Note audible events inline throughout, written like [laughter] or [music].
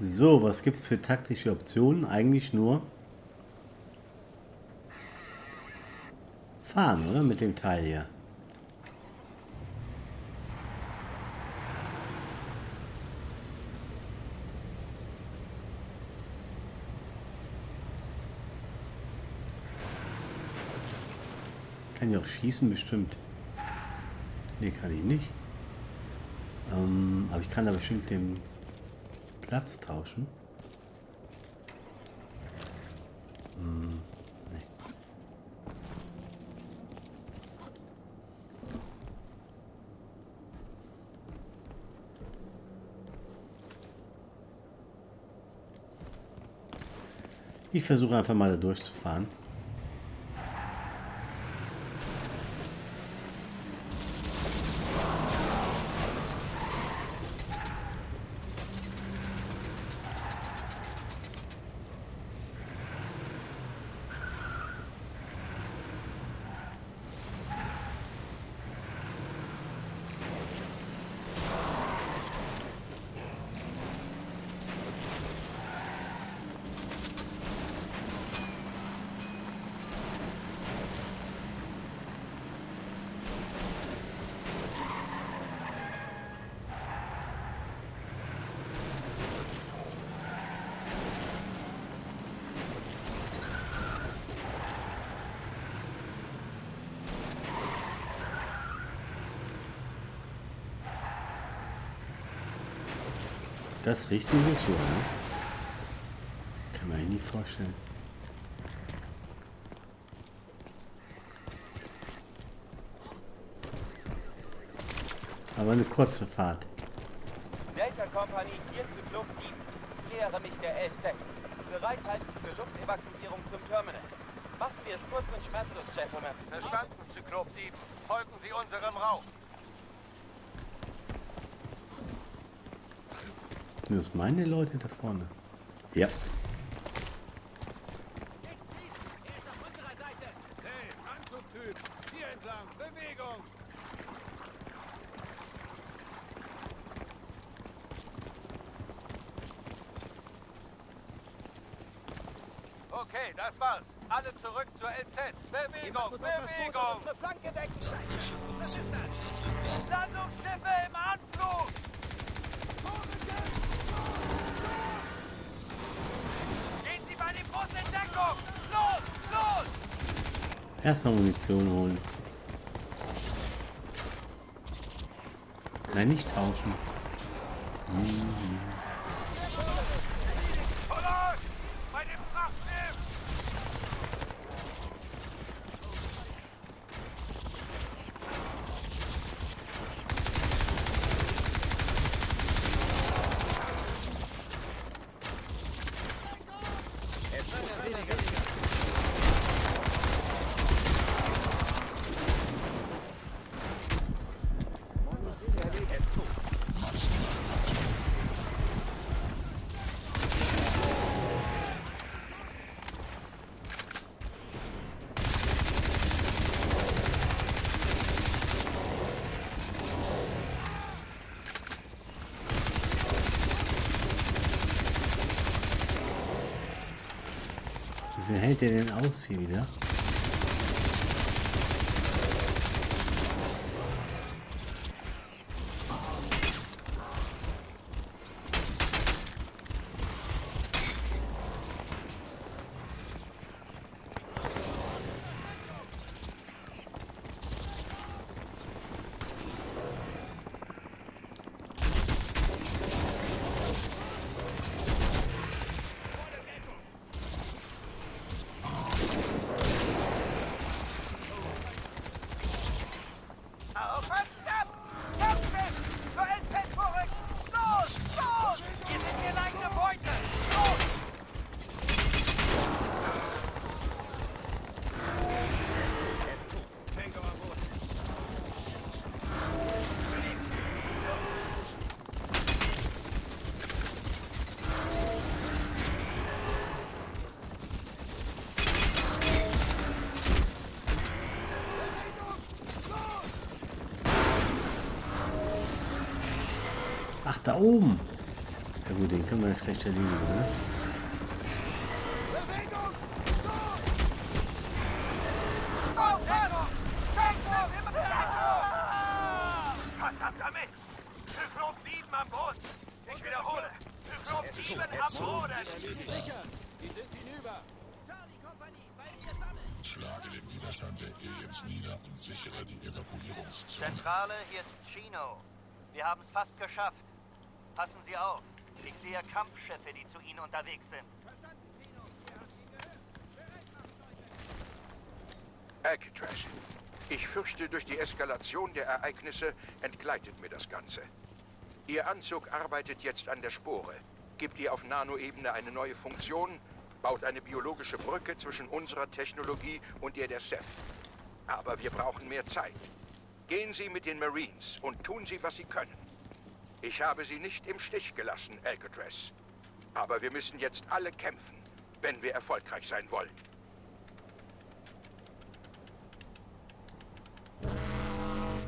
So, was gibt es für taktische Optionen? Eigentlich nur fahren, oder? Mit dem Teil hier. Kann ich auch schießen, bestimmt. Ne, kann ich nicht. Ähm, aber ich kann da bestimmt den Platz tauschen. Hm, nee. Ich versuche einfach mal da durchzufahren. Das richtig ist so, ne? Kann man sich nie vorstellen. Aber eine kurze Fahrt. Delta Kompanie hier zu Club 7. Nähere mich der LZ. Bereithalten für Luftevakuierung zum Terminal. Machen wir es kurz und schmerzlos, Gentlemen. Verstanden, Zyklop 7. Folgen Sie unserem Raum. Sind das meine Leute da vorne? Ja. Erstmal Munition holen. Nein, nicht tauschen. Voraus! Bei dem Frachtschiff! Wie viel hält der denn aus hier wieder? Auf verdammt! Kampfschiff! Zur LZ zurück! Los, los! Wir sind hier eigene Beute! Los! Ach, da oben. Ja gut, den können wir schlecht erledigen, ne? Verdammter Mist! Zyklop 7 am Boot! Ich wiederhole! Zyklop 7 am Boden! Schlage den Widerstand der Aliens nieder und sichere die Evakuierungszone. Zentrale, hier ist Chino. Wir haben es fast geschafft. Passen Sie auf. Ich sehe Kampfschiffe, die zu Ihnen unterwegs sind. Alcatraz. Ich fürchte, durch die Eskalation der Ereignisse entgleitet mir das Ganze. Ihr Anzug arbeitet jetzt an der Spore, gibt ihr auf Nanoebene eine neue Funktion, baut eine biologische Brücke zwischen unserer Technologie und der der Seth. Aber wir brauchen mehr Zeit. Gehen Sie mit den Marines und tun Sie, was Sie können. Ich habe Sie nicht im Stich gelassen, Alcatraz. Aber wir müssen jetzt alle kämpfen, wenn wir erfolgreich sein wollen.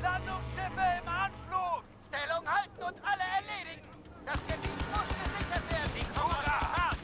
Landungsschiffe im Anflug! Stellung halten und alle erledigen! Das Gebiet muss gesichert werden! Die Hurra! hart!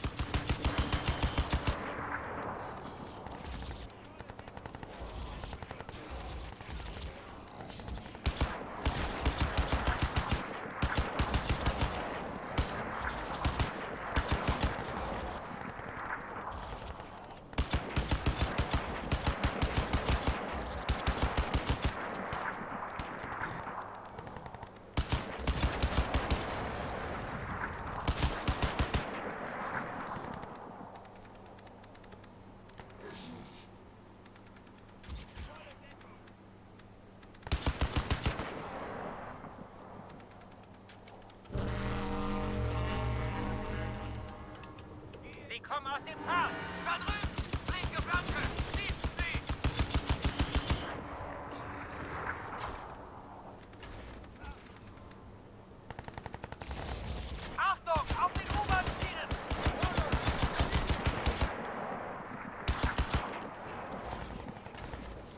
Sie kommen aus dem Park! Da drüben! Linke Flanke! Schießen Sie! Achtung! Auf den U-Bahn-Schienen!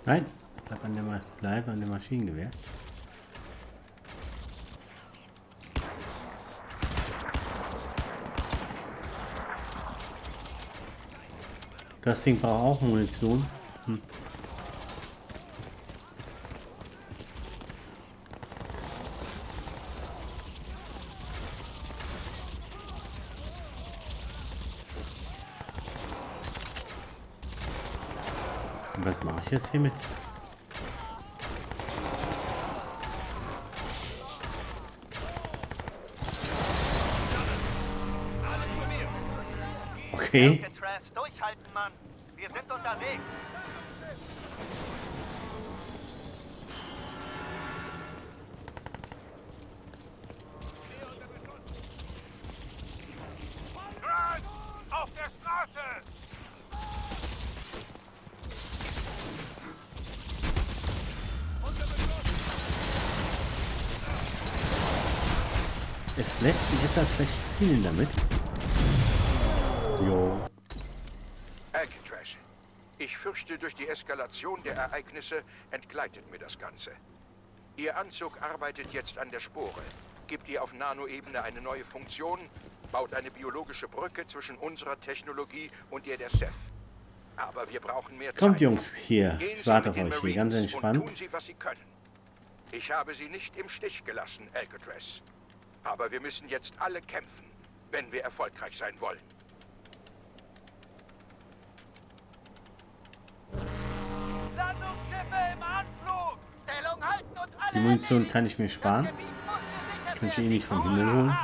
Nein, bleib an, der Ma bleib an dem Maschinengewehr. Das Ding braucht auch Munition. Hm. Was mache ich jetzt hiermit? Okay. Durchhalten, Mann. Wir sind unterwegs. Auf der Straße! Es lässt sich etwas schlecht zielen damit. Jo. Fürchte, durch die Eskalation der Ereignisse entgleitet mir das Ganze. Ihr Anzug arbeitet jetzt an der Spore, gibt ihr auf Nanoebene eine neue Funktion, baut eine biologische Brücke zwischen unserer Technologie und der der Seth. Aber wir brauchen mehr Kommt Zeit. Jungs, hier. Ich warte auf euch hier, ganz entspannt. Und tun Sie, was Sie können. Ich habe Sie nicht im Stich gelassen, Alcatraz. Aber wir müssen jetzt alle kämpfen, wenn wir erfolgreich sein wollen. Landungsschiffe im Anflug! Stellung halten und alle Die Munition kann ich mir sparen. Kann ich eh nicht vom Himmel holen.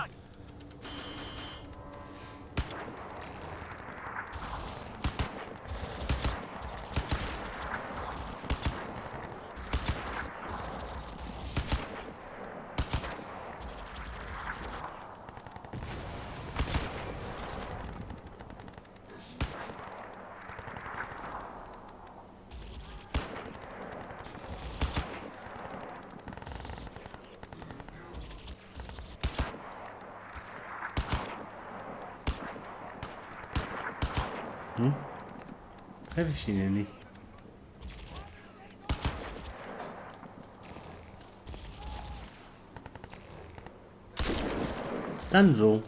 Treffe ich ihn ja nicht. Dann so.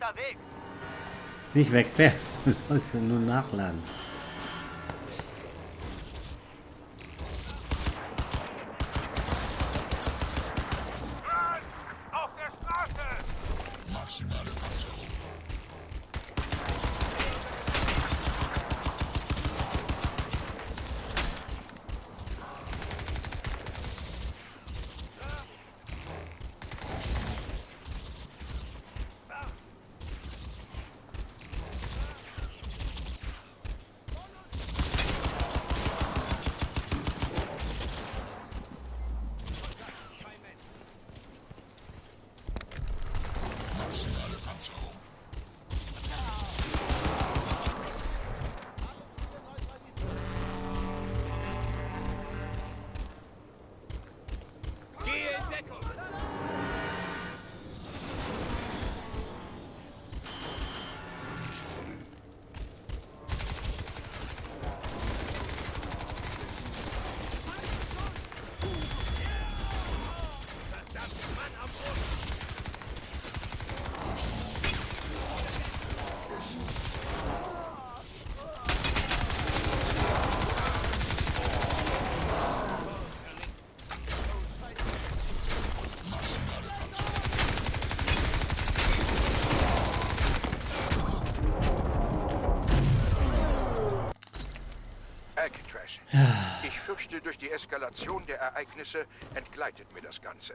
Unterwegs. Nicht weg, wer? [laughs] Du sollst ja nur nachladen. Ich fürchte, durch die Eskalation der Ereignisse entgleitet mir das Ganze.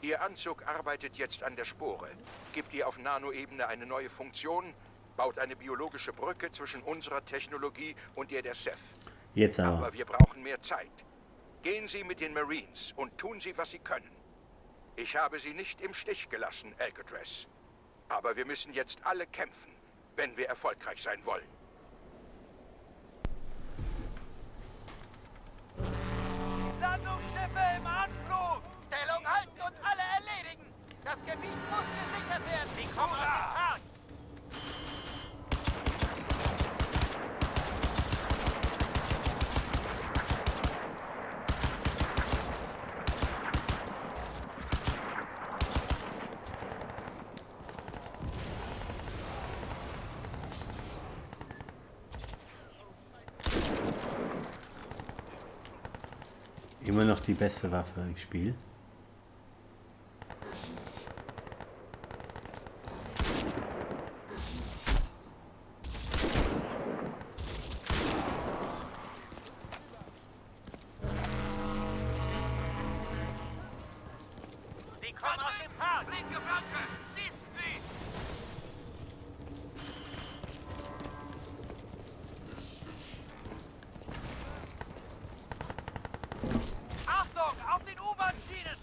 Ihr Anzug arbeitet jetzt an der Spore, gibt ihr auf Nanoebene eine neue Funktion, baut eine biologische Brücke zwischen unserer Technologie und der der Seth. Jetzt aber. Aber wir brauchen mehr Zeit. Gehen Sie mit den Marines und tun Sie, was Sie können. Ich habe Sie nicht im Stich gelassen, Alcatraz. Aber wir müssen jetzt alle kämpfen, wenn wir erfolgreich sein wollen. Landungsschiffe im Anflug! Stellung halten und alle erledigen! Das Gebiet muss gesichert werden! Die kommen aus Immer noch die beste Waffe im Spiel. Die kommen aus dem Park! Linke Flanke! Schießen Sie! Achtung! Auf den U-Bahn-Schienen!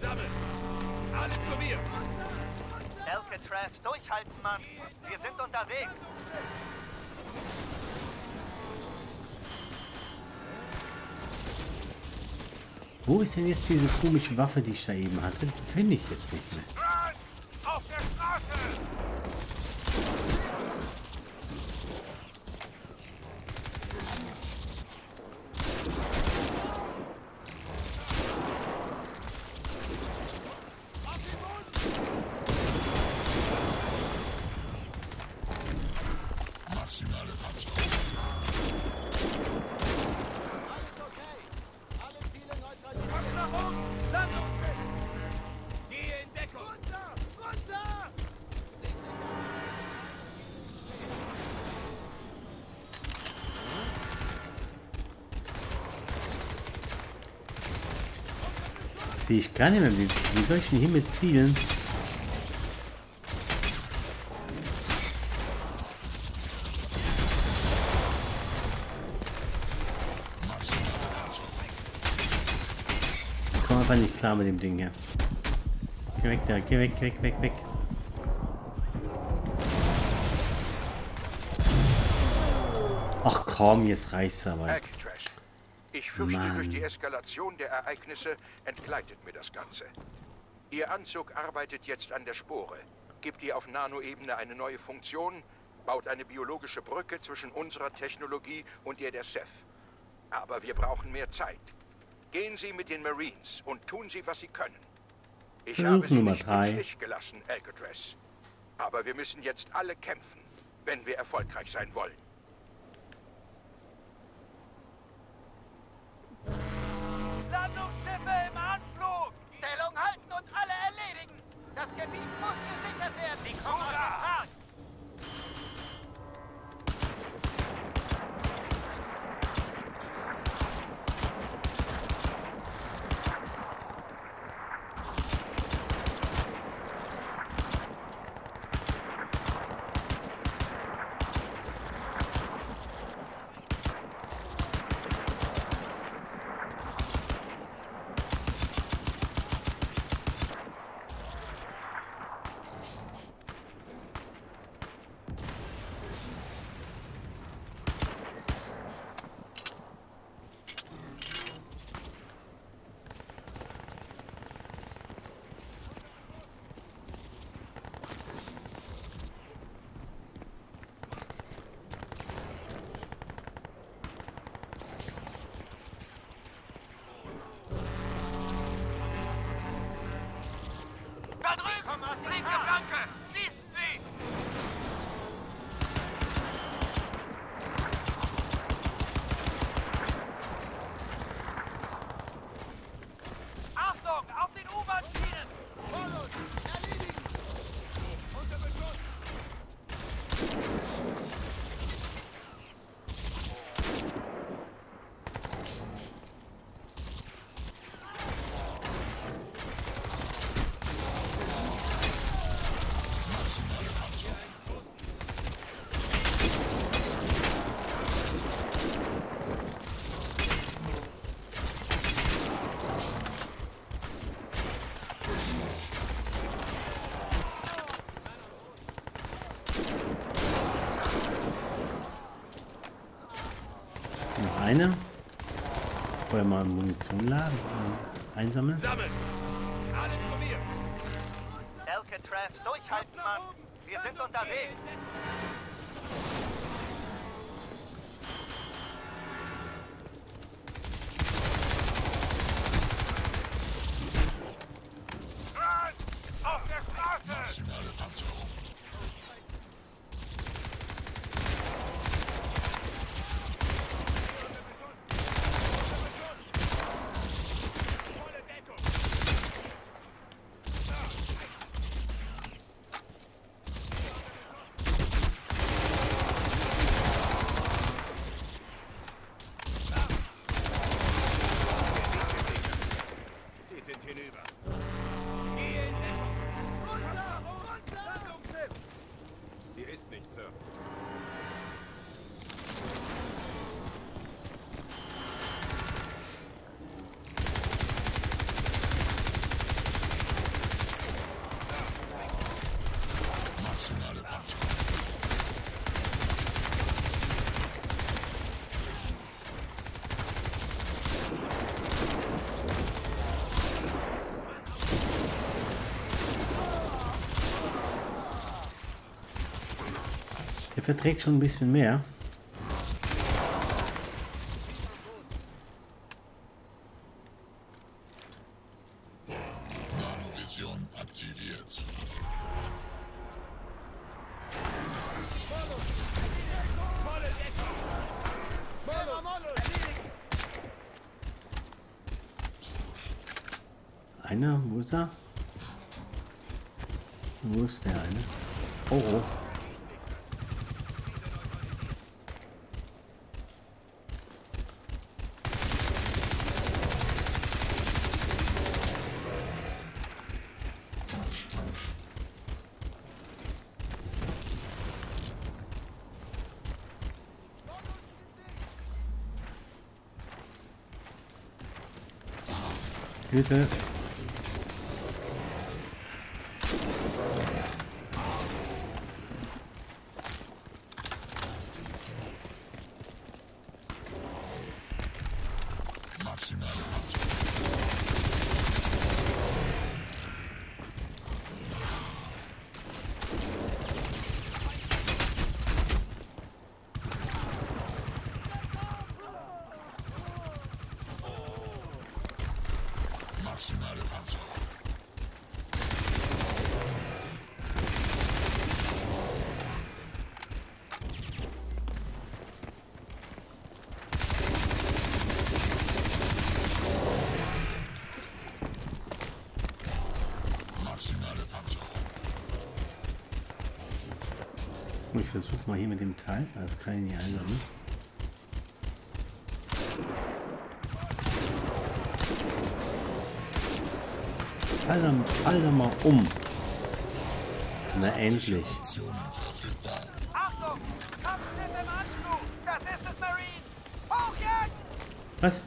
Sammeln! Alle zu mir! Alcatraz, durchhalten, Mann. Wir sind unterwegs. Wo ist denn jetzt diese komische Waffe, die ich da eben hatte? Finde ich jetzt nicht mehr. Sehe ich gar nicht mehr. Wie, wie soll ich denn hier mit zielen? komme einfach nicht klar mit dem Ding hier. Geh weg da, geh weg, weg, weg, weg. Ach komm, jetzt reicht's aber. Fürchte, Mann. durch die Eskalation der Ereignisse entgleitet mir das Ganze. Ihr Anzug arbeitet jetzt an der Spore, gibt ihr auf Nanoebene eine neue Funktion, baut eine biologische Brücke zwischen unserer Technologie und der der Seth. Aber wir brauchen mehr Zeit. Gehen Sie mit den Marines und tun Sie, was Sie können. Ich Versuch habe Sie Nummer nicht drei. im Stich gelassen, Alcatraz. Aber wir müssen jetzt alle kämpfen, wenn wir erfolgreich sein wollen. Landungsschiffe im Anflug! Stellung halten und alle erledigen! Das Gebiet muss gesichert werden! Die kommen aus dem Park! Da drüben! Linke Flanke! Schießen Sie! Achtung! Auf den U-Bahn-Schienen! Vollus! Erledigen! Unter Beschuss! Noch eine. Vorher mal Munition laden. und Einsammeln. Sammeln! Der verträgt schon ein bisschen mehr. Hilfe. Maximale versuche mal hier mit dem Teil. Das kann ich nicht einsammeln. Fall da mal um. Na endlich. Achtung! Kampfschiff im Anflug! Das ist es, Marines! Hochjagen! Was?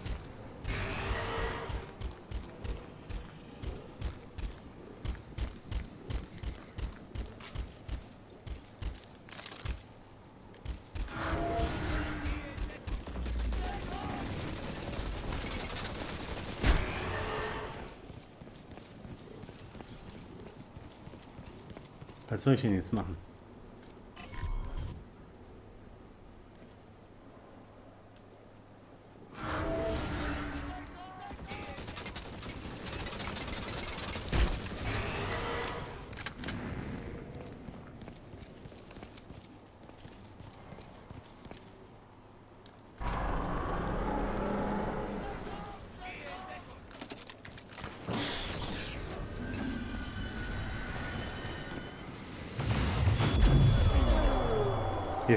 Soll ich denn jetzt machen?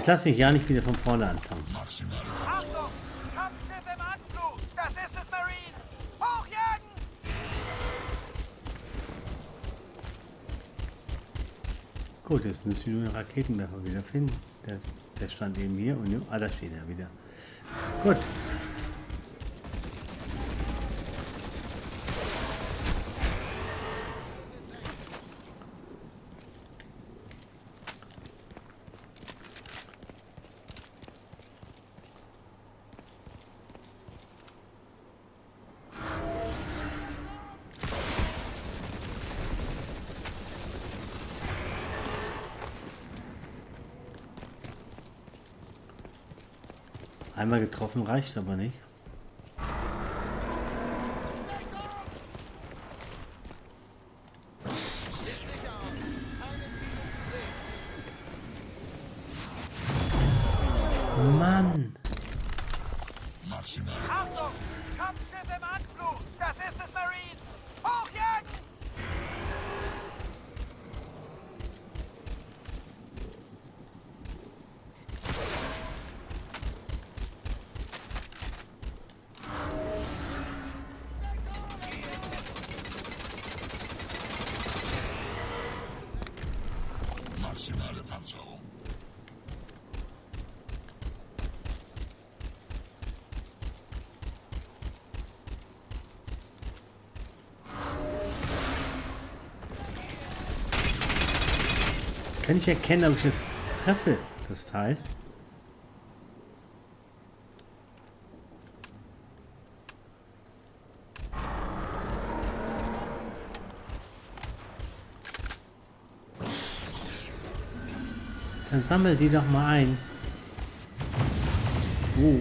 Jetzt lass mich ja nicht wieder von vorne anfangen. Gut, jetzt müssen wir nur den Raketenwerfer wieder finden. Der, der stand eben hier und ah, da steht er wieder. Gut. Einmal getroffen reicht aber nicht. Kann ich erkennen, ob ich es treffe, das Teil? Dann sammel die doch mal ein. Oh.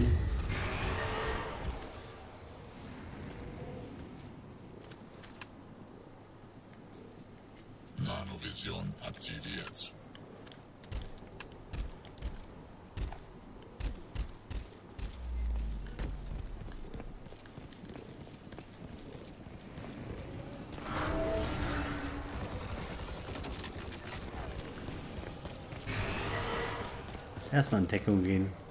Nanovision aktiviert. Erstmal in Deckung gehen.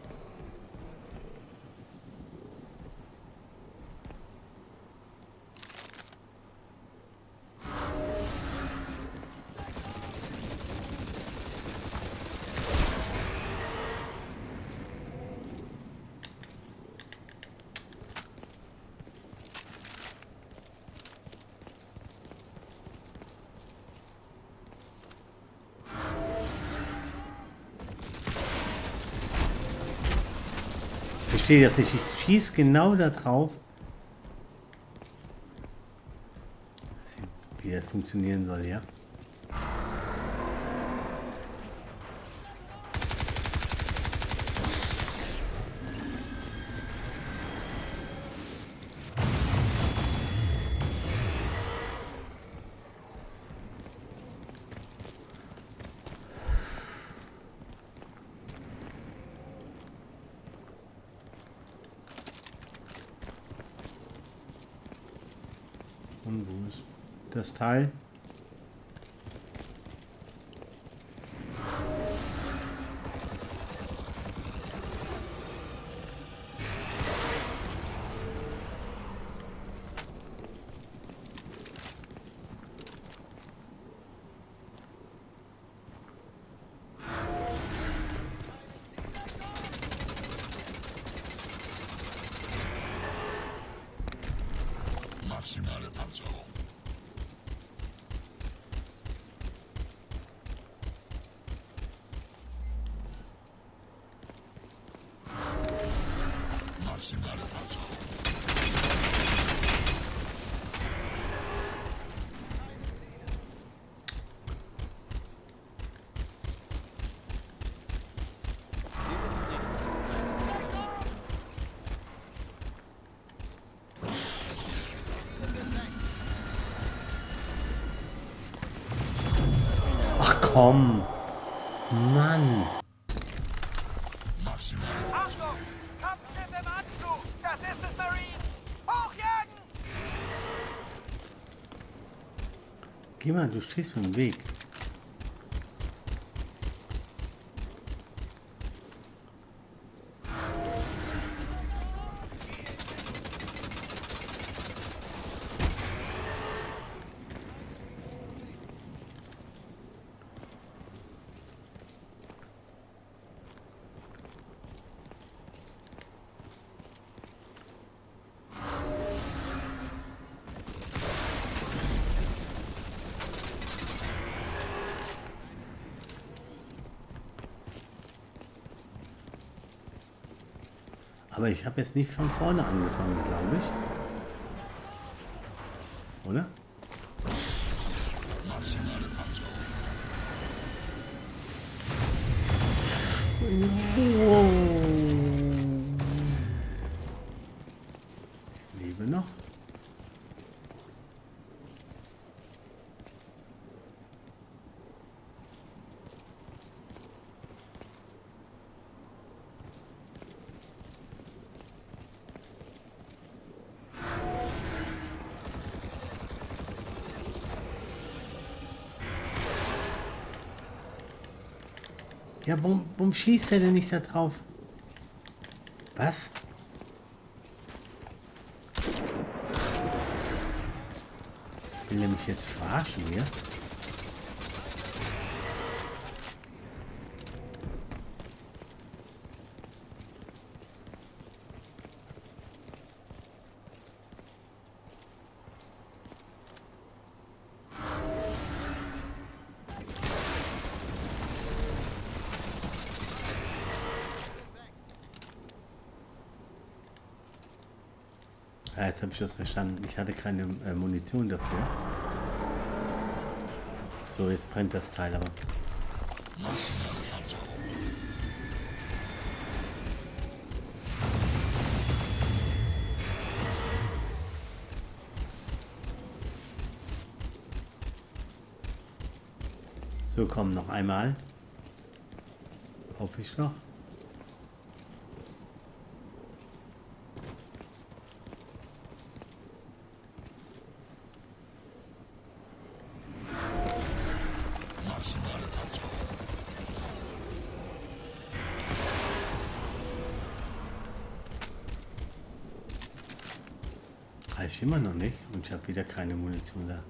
Verstehe das nicht. Ich schieße genau da drauf. Wie das funktionieren soll, ja. Das Teil? Maximale Panzerung. Ach komm. Mann. Geh mal, du stehst mir im Weg. Aber ich habe jetzt nicht von vorne angefangen, glaube ich. Ja, warum, warum schießt er denn nicht da drauf? Was? Will er mich jetzt verarschen hier? Ja, jetzt habe ich das verstanden. Ich hatte keine äh, Munition dafür. So, jetzt brennt das Teil aber. So, komm, noch einmal. Hoffe ich noch. Reicht immer noch nicht und ich habe wieder keine Munition da.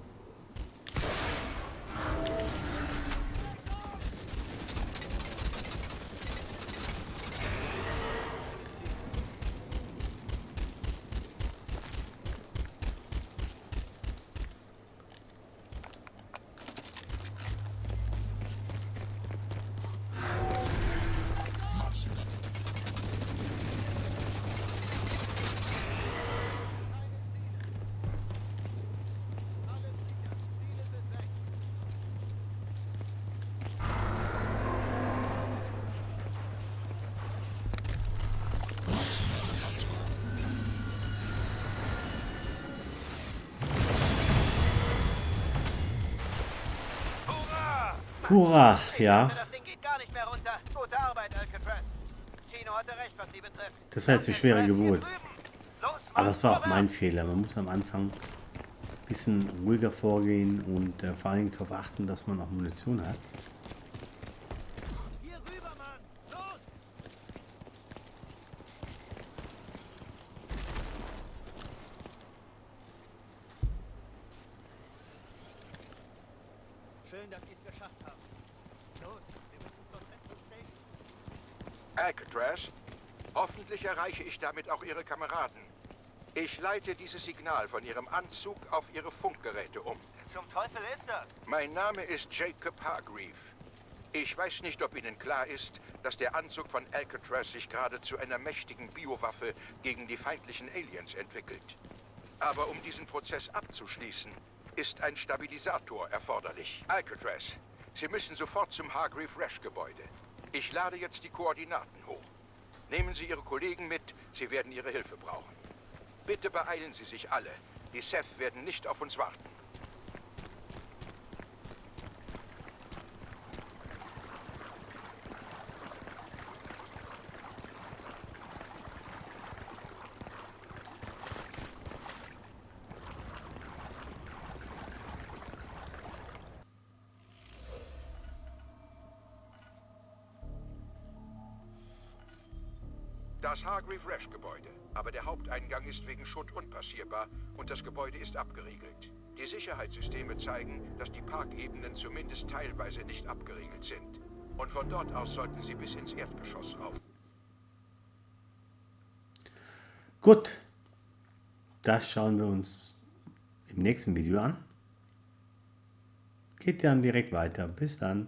Sie betrifft. Das war jetzt eine schwere Geburt. Aber das war auch mein Fehler. Man muss am Anfang ein bisschen ruhiger vorgehen und äh, vor allem darauf achten, dass man auch Munition hat. Hier rüber, Mann. Los! Schön, dass Sie es geschafft haben. Los, wir müssen zur Central Station. Alcatraz, hoffentlich erreiche ich damit auch Ihre Kameraden. Ich leite dieses Signal von Ihrem Anzug auf Ihre Funkgeräte um. Zum Teufel ist das? Mein Name ist Jacob Hargreave. Ich weiß nicht, ob Ihnen klar ist, dass der Anzug von Alcatraz sich gerade zu einer mächtigen Biowaffe gegen die feindlichen Aliens entwickelt. Aber um diesen Prozess abzuschließen, ist ein Stabilisator erforderlich. Alcatraz, Sie müssen sofort zum Hargreave Rash Gebäude. Ich lade jetzt die Koordinaten hoch. Nehmen Sie Ihre Kollegen mit, Sie werden Ihre Hilfe brauchen. Bitte beeilen Sie sich alle. Die Seth werden nicht auf uns warten. Hargreave Rash Gebäude. Aber der Haupteingang ist wegen Schutt unpassierbar und das Gebäude ist abgeriegelt. Die Sicherheitssysteme zeigen, dass die Parkebenen zumindest teilweise nicht abgeriegelt sind. Und von dort aus sollten sie bis ins Erdgeschoss rauf. Gut, das schauen wir uns im nächsten Video an. Geht dann direkt weiter. Bis dann.